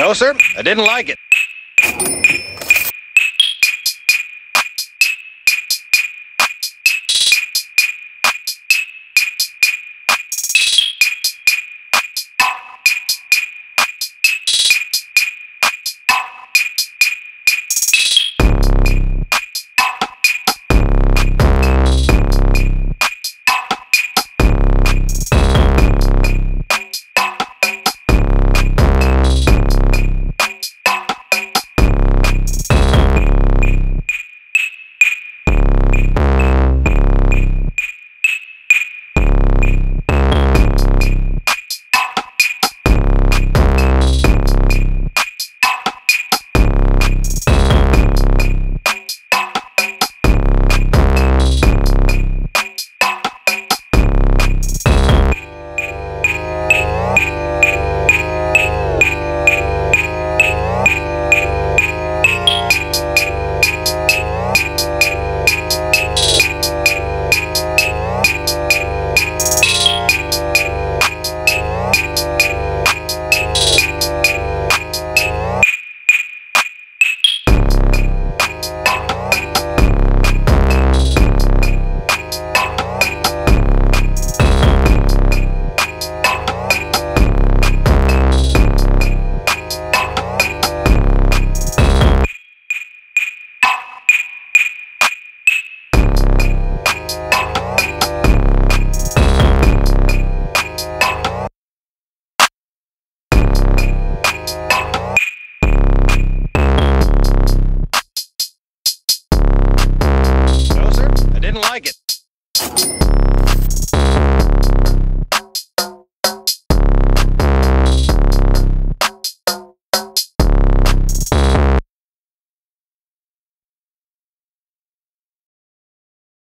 No, sir. I didn't like it. Didn't like it.